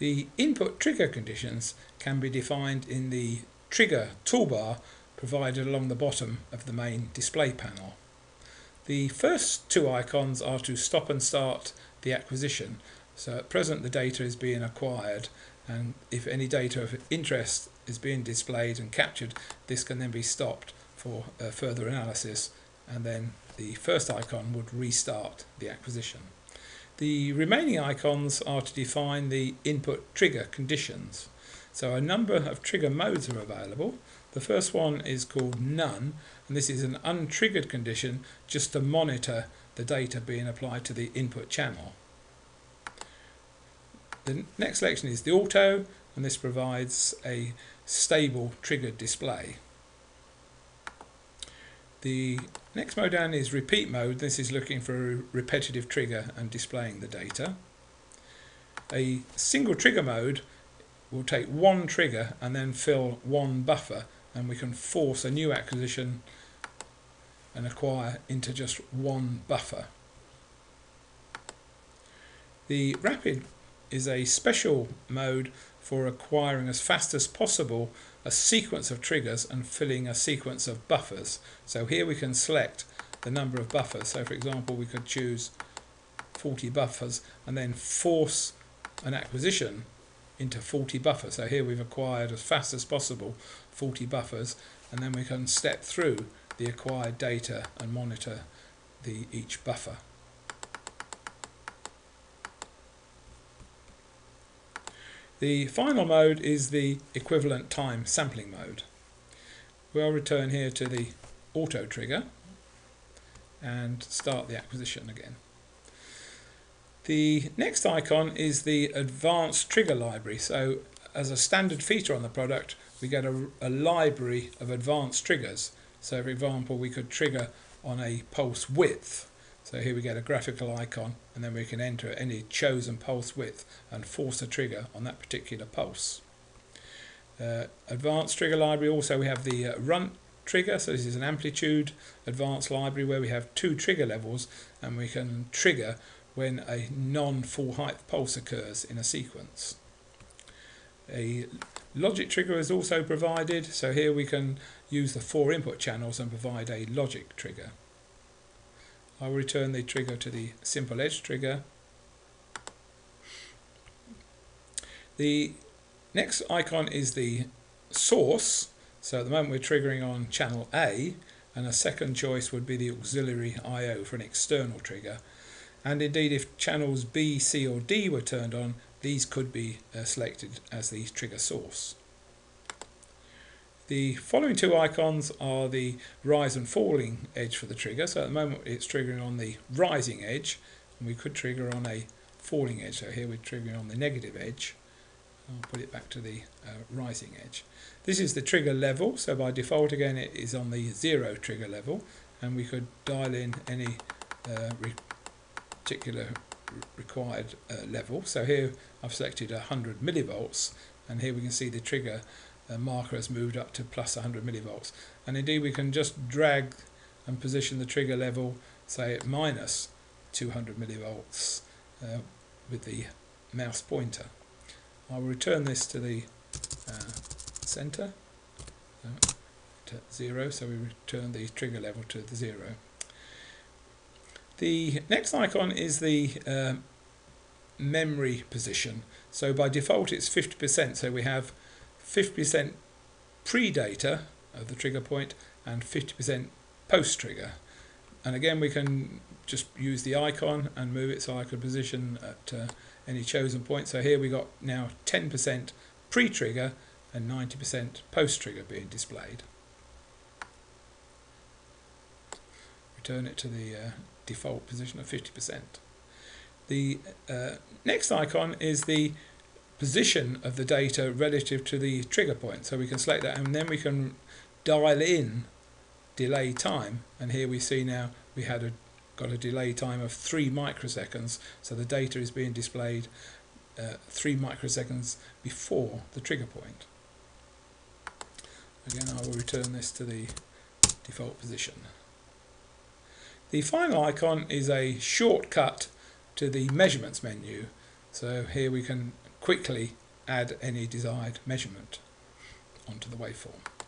The input trigger conditions can be defined in the trigger toolbar provided along the bottom of the main display panel. The first two icons are to stop and start the acquisition. So at present the data is being acquired and if any data of interest is being displayed and captured this can then be stopped for uh, further analysis and then the first icon would restart the acquisition. The remaining icons are to define the input trigger conditions. So a number of trigger modes are available. The first one is called none and this is an untriggered condition just to monitor the data being applied to the input channel. The next selection is the auto and this provides a stable triggered display. The next mode down is repeat mode. This is looking for a repetitive trigger and displaying the data. A single trigger mode will take one trigger and then fill one buffer and we can force a new acquisition and acquire into just one buffer. The rapid is a special mode for acquiring as fast as possible a sequence of triggers and filling a sequence of buffers. So here we can select the number of buffers. So for example, we could choose 40 buffers and then force an acquisition into 40 buffers. So here we've acquired as fast as possible 40 buffers and then we can step through the acquired data and monitor the each buffer. The final mode is the equivalent time sampling mode. We'll return here to the auto trigger and start the acquisition again. The next icon is the advanced trigger library. So as a standard feature on the product, we get a, a library of advanced triggers. So for example, we could trigger on a pulse width so here we get a graphical icon and then we can enter any chosen pulse width and force a trigger on that particular pulse. Uh, advanced trigger library also we have the uh, runt trigger so this is an amplitude advanced library where we have two trigger levels and we can trigger when a non-full height pulse occurs in a sequence. A logic trigger is also provided so here we can use the four input channels and provide a logic trigger. I'll return the trigger to the simple edge trigger. The next icon is the source. So at the moment we're triggering on channel A and a second choice would be the auxiliary I.O. for an external trigger. And indeed if channels B, C or D were turned on, these could be uh, selected as the trigger source. The following two icons are the rise and falling edge for the trigger. So at the moment it's triggering on the rising edge and we could trigger on a falling edge. So here we're triggering on the negative edge. I'll put it back to the uh, rising edge. This is the trigger level. So by default again it is on the zero trigger level and we could dial in any uh, re particular required uh, level. So here I've selected 100 millivolts and here we can see the trigger marker has moved up to plus 100 millivolts. And indeed we can just drag and position the trigger level, say at minus 200 millivolts uh, with the mouse pointer. I'll return this to the uh, center uh, to zero, so we return the trigger level to the zero. The next icon is the uh, memory position. So by default it's 50%, so we have 50% pre-data of the trigger point and 50% post-trigger. And again, we can just use the icon and move it so I could position at uh, any chosen point. So here we got now 10% pre-trigger and 90% post-trigger being displayed. Return it to the uh, default position of 50%. The uh, next icon is the position of the data relative to the trigger point. So we can select that and then we can dial in delay time. And here we see now we had a, got a delay time of three microseconds. So the data is being displayed uh, three microseconds before the trigger point. Again, I will return this to the default position. The final icon is a shortcut to the measurements menu. So here we can quickly add any desired measurement onto the waveform.